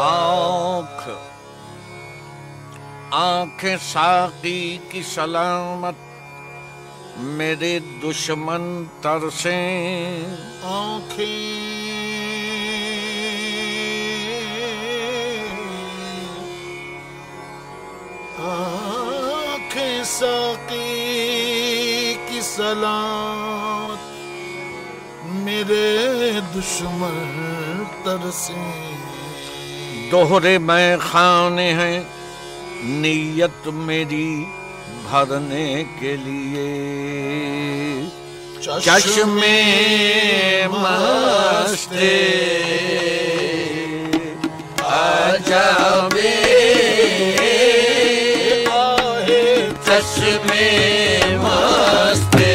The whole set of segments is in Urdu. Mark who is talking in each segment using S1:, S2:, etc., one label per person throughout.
S1: آنکھ، آنکھیں ساقی کی سلامت، میرے دشمن ترسیں۔
S2: آنکھیں ساقی کی سلامت، میرے دشمن ترسیں۔
S1: دوہرے میں خانے ہیں۔ نیت میری بھرنے کے لیے۔ چشم مستے عجبے۔ چشم مستے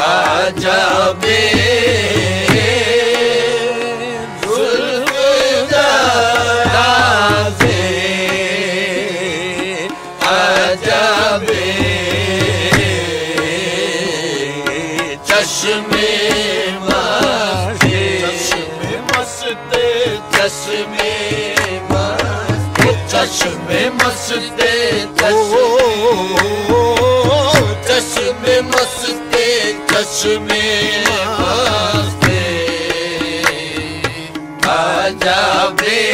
S1: عجبے۔
S2: ਚਸ਼ਮੇ ਮਸਤੇ ਤਸਮੇ ਚਸ਼ਮੇ ਮਸਤੇ ਚਸ਼ਮੇ ਮਸਤੇ ਆ
S1: ਜਾਵੇ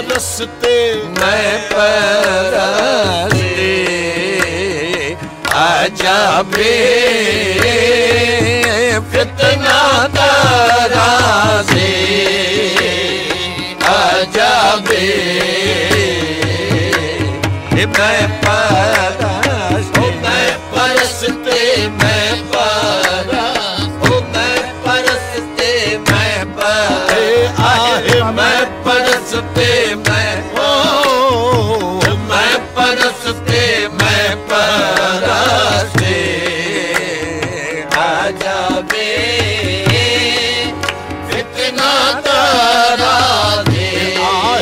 S2: ਮਨਸ ਤੇ ਮੈਂ ਪਰਲੇ ਆ ਜਾਵੇ। ਫਤਨਾ ਤਾਰਾ ਸੇ ਆ
S1: ਜਾਵੇ। ਇਹ ਮੈਂ ਪਰ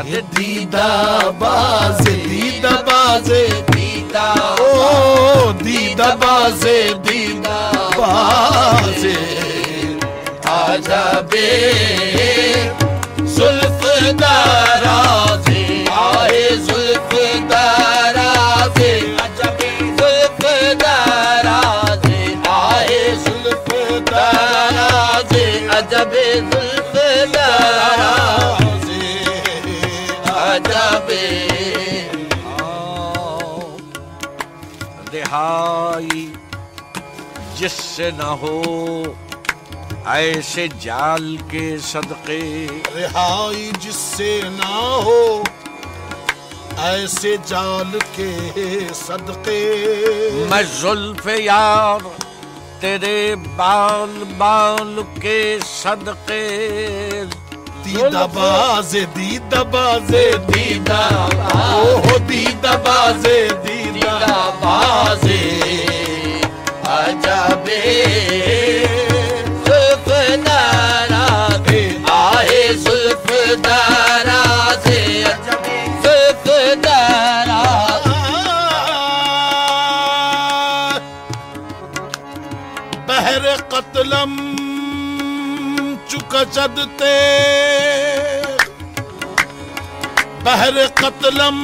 S2: ਅਤੇ ਦੀਦਾ
S1: ਬਾਜ਼ੇ
S2: ਦੀਦਾ ਬਾਜ਼ੇ ਦੀਦਾ ਓ ਦੀਦਾ
S1: ਬਾਜ਼ੇ ਦੀਦਾ
S2: ਬਾਜ਼ੇ ਆ ਜਾ
S1: ਬੇ ਸੁਲਫ ਦਾ ਰਾਹ رہائی جس سے نہ ہو ایسے جال کے صدقے۔
S2: رہائی جس سے نہ ہو ایسے جال کے صدقے۔
S1: میں زلف یار تیرے بال بال کے صدقے۔
S2: دیدہ بازے دیدہ بازے دیدہ اوہ دیدہ بازے دیدہ بازے
S1: عجب زلف درازے آئے زلف درازے عجب زلف درازے
S2: بہر قتلم چکا چدتے بہر قتلم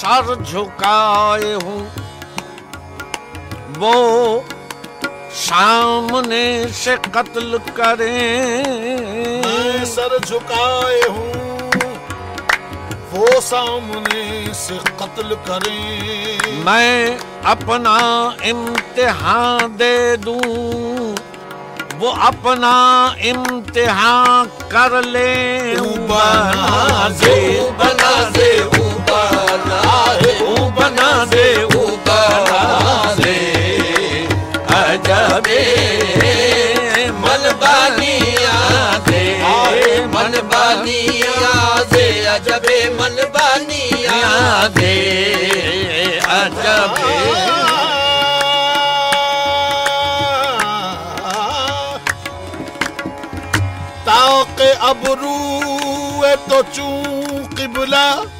S1: سر جھکائے ہوں وہ سامنے سے قتل کریں
S2: میں سر جھکائے ہوں وہ سامنے سے قتل کریں
S1: میں اپنا امتحان دے دوں وہ اپنا امتحان کر لے
S2: بنا دے
S1: بنا دے
S2: ابرو تو چون قبلہ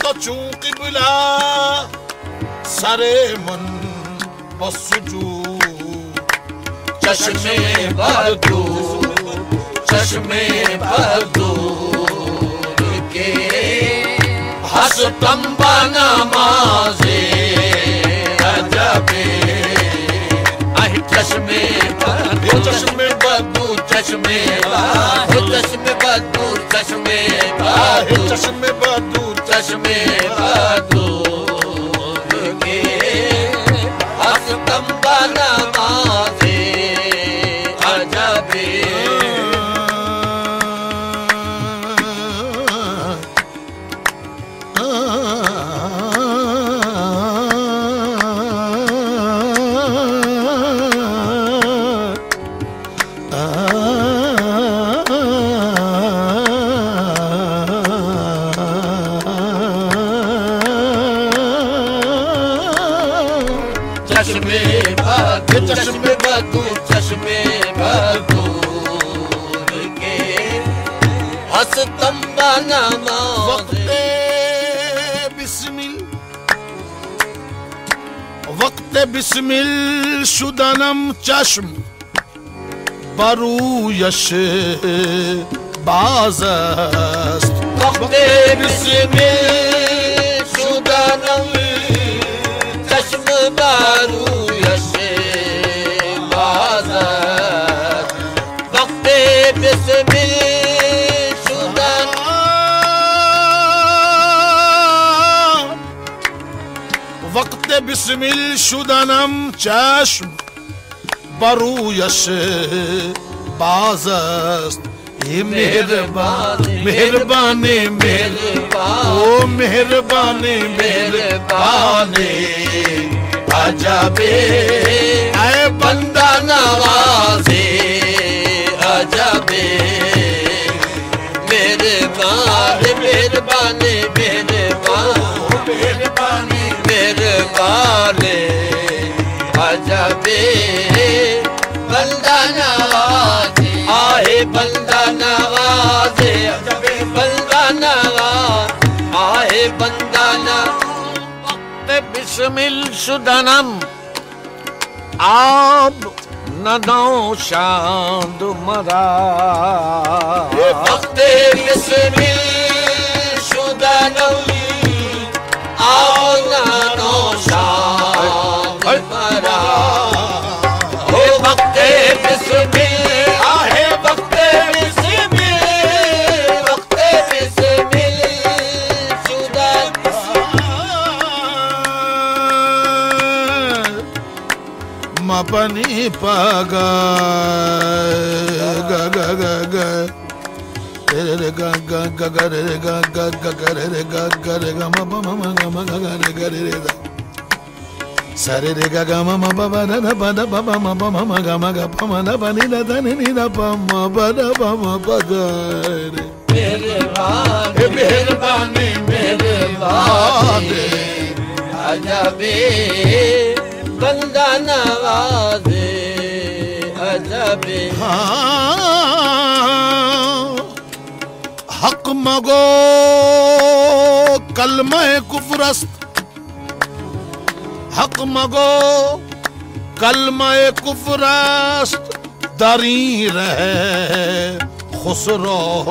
S2: تو چون قبلہ سر من بسجو۔
S1: چشمے بدو چشمے بدو کے ہستم بنمازے عجب آہ چشمے بدو چشمے بدو چشمے بدو چشمے بدو چشمے بدو
S2: چشم وقت بسمل شدنم چشم برویش باز است
S1: وقت بسم شدنم چشم بارو وقت
S2: بسمل شدنم چشم برویش باز است ای مهربان مهربانی مهربان او مهربانی مهربانی
S1: عجب
S2: اے بندہ
S1: بندہ عجب بندہ نوازے آئے بندہ نوازے عجب بندہ نواز۔ آئے بندہ نواز۔
S3: بسمل شدنم آب ندو شاند مرا۔
S1: وقت بسم شدنم آنا
S2: م گ م گ گ رے گ رے رے د س رے رے گ گ م م پ پ ر ر پ د پ پ م پ م م گ م گ پ م د پ نی د د نی نی د پ م پ د پ م پ د رے
S1: مہربان
S2: اے مہربانی
S1: مہربان عجب بندہ نوازے عجب
S2: ہاں حق مگو کلمہ کفرست۔ حق مگو کلمہ کفرست۔ دری رہے خسرو۔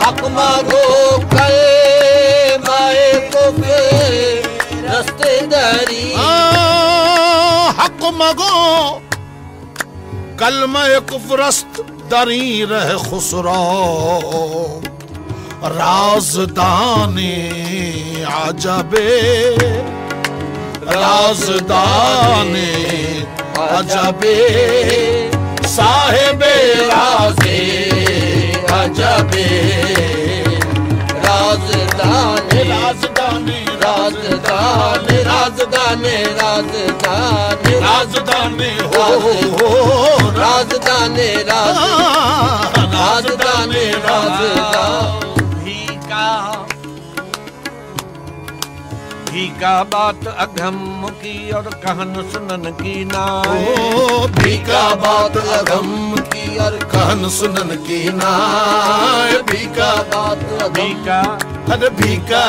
S1: حق مانگو کل مائے کو رستے داری
S2: ہاں، حق مگو کلمہ کفرست۔ دری رہ خسرو۔ ਰਾਜ਼ਦਾਨੇ ਆਜਬੇ ਰਾਜ਼ਦਾਨੇ ਆਜਬੇ
S1: ਸਾਹਿਬੇ ਰਾਜ਼ੇ ਆਜਬੇ
S2: ਰਾਜ਼ਦਾਨੇ
S1: ਰਾਜ਼ਦਾਨੇ ਰਾਜ਼ਦਾਨੇ ਰਾਜ਼ਦਾਨੇ
S2: ਰਾਜ਼ਦਾਨੇ। ਰਾਜ਼ਦਾਨੇ
S1: ਹੋ। ਹੋ ਰਾਜ਼ਦਾਨੇ ਰਾਜ਼ਦਾਨੇ
S3: ਰਾਜ਼ਦਾਨੇ بھیکا بات اگم کی اور کہن سنن کی نائے
S2: بھیکا بات اگم کی اور کہن سنن کی نائے بھیکا
S1: بات
S3: بھیکا
S2: ارے بھیکا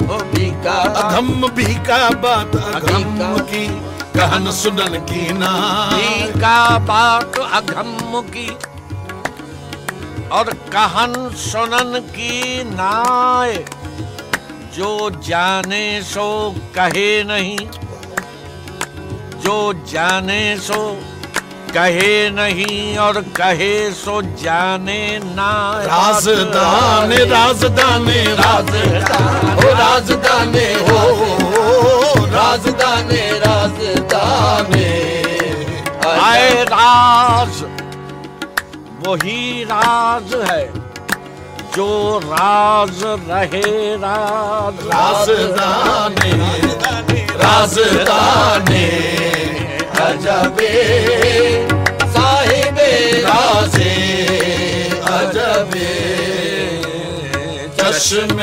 S3: او
S1: بھیکا
S2: اگم بھیکا بات اگم کی کہن سنن کی نائے
S3: بھیکا بات اگم کی اور کہن سنن کی نائے جو جانے سو کہے نہیں، جو جانے سو کہے نہیں اور کہے سو جانے نہ
S2: رازدان رازدان رازدان
S1: ہو رازدان ہو رازدان رازدان۔
S3: آئے راز، وہی راز ہے۔ جو راز رہے راز
S2: رازدان رازدان
S1: عجب صاحب راز عجب
S2: چشم